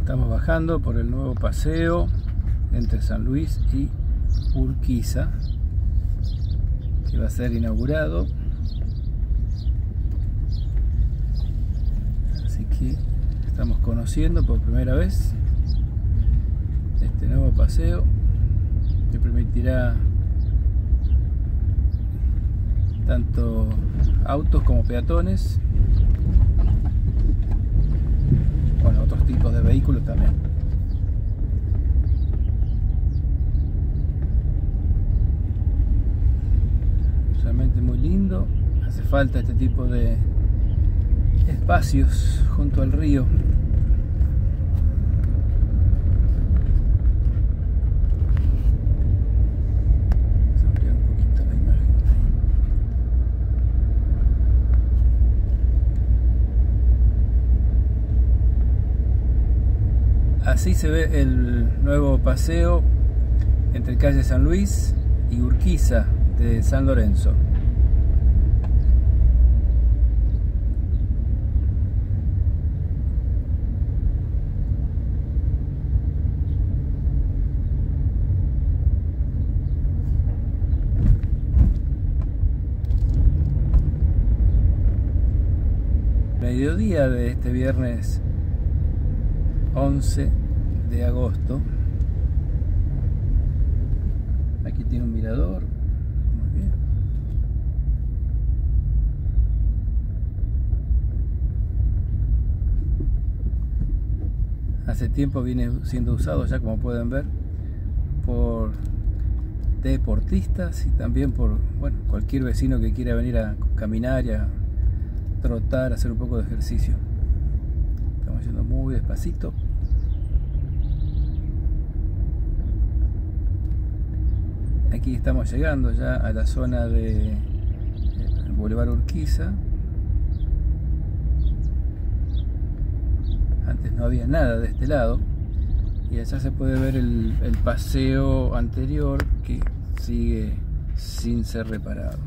Estamos bajando por el nuevo paseo entre San Luis y Urquiza, que va a ser inaugurado. Así que estamos conociendo por primera vez este nuevo paseo que permitirá tanto autos como peatones bueno otros tipos de vehículos también. Realmente muy lindo. Hace falta este tipo de espacios junto al río Así se ve el nuevo paseo entre calle San Luis y Urquiza de San Lorenzo. Mediodía de este viernes 11 de agosto. Aquí tiene un mirador. Muy bien. Hace tiempo viene siendo usado ya como pueden ver por deportistas y también por bueno, cualquier vecino que quiera venir a caminar y a trotar, a hacer un poco de ejercicio. Estamos yendo muy despacito. Aquí estamos llegando ya a la zona de Boulevard Urquiza. Antes no había nada de este lado. Y allá se puede ver el, el paseo anterior que sigue sin ser reparado.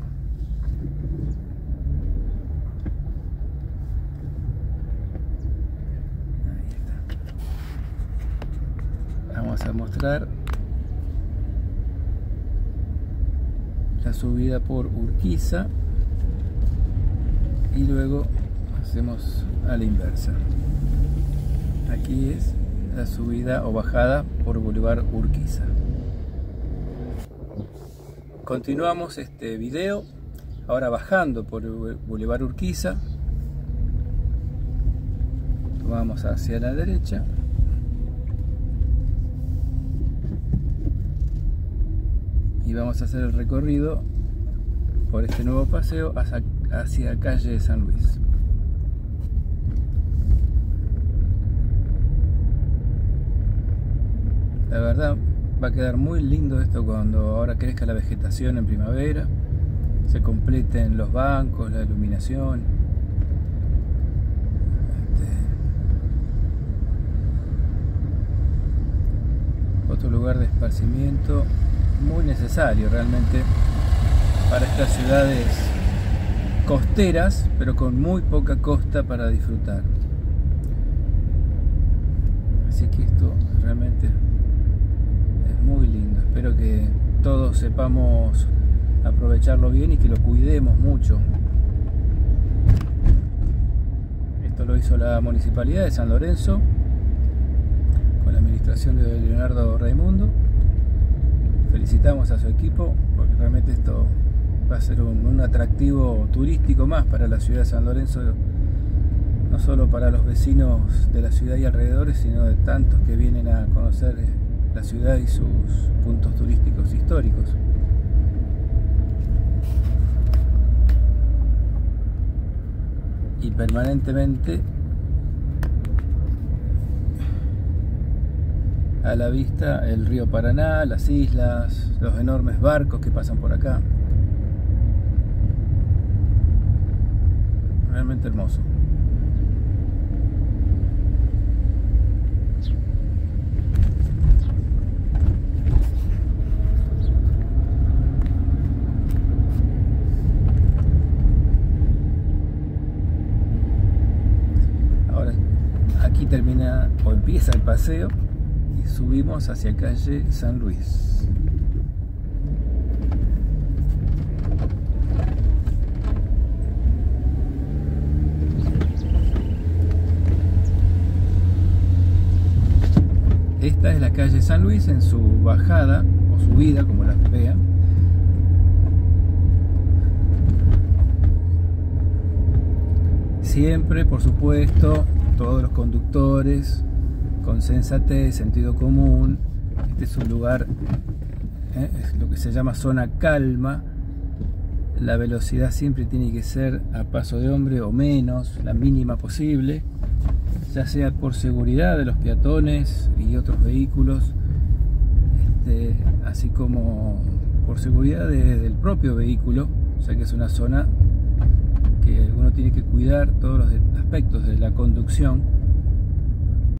Ahí está. Vamos a mostrar la subida por Urquiza y luego hacemos a la inversa. Aquí es la subida o bajada por Boulevard Urquiza. Continuamos este video ahora bajando por Boulevard Urquiza. Vamos hacia la derecha vamos a hacer el recorrido por este nuevo paseo hacia, hacia calle de San Luis. La verdad va a quedar muy lindo esto cuando ahora crezca la vegetación en primavera, se completen los bancos, la iluminación. Este, otro lugar de esparcimiento muy necesario realmente para estas ciudades costeras, pero con muy poca costa para disfrutar. Así que esto realmente es muy lindo. Espero que todos sepamos aprovecharlo bien y que lo cuidemos mucho. Esto lo hizo la Municipalidad de San Lorenzo con la administración de Leonardo Raimundo felicitamos a su equipo porque realmente esto va a ser un, atractivo turístico más para la ciudad de San Lorenzo, no solo para los vecinos de la ciudad y alrededores, sino de tantos que vienen a conocer la ciudad y sus puntos turísticos históricos. Y permanentemente a la vista el río Paraná, las islas, los enormes barcos que pasan por acá. Realmente hermoso. Ahora, aquí termina o empieza el paseo subimos hacia calle San Luis. Esta es la calle San Luis en su bajada o subida, como las vean. Siempre, por supuesto, todos los conductores con sensatez, sentido común. Este es un lugar, ¿eh? es lo que se llama zona calma. La velocidad siempre tiene que ser a paso de hombre o menos, la mínima posible ya sea por seguridad de los peatones y otros vehículos, este, así como por seguridad del propio vehículo, ya que es una zona que uno tiene que cuidar todos los aspectos de la conducción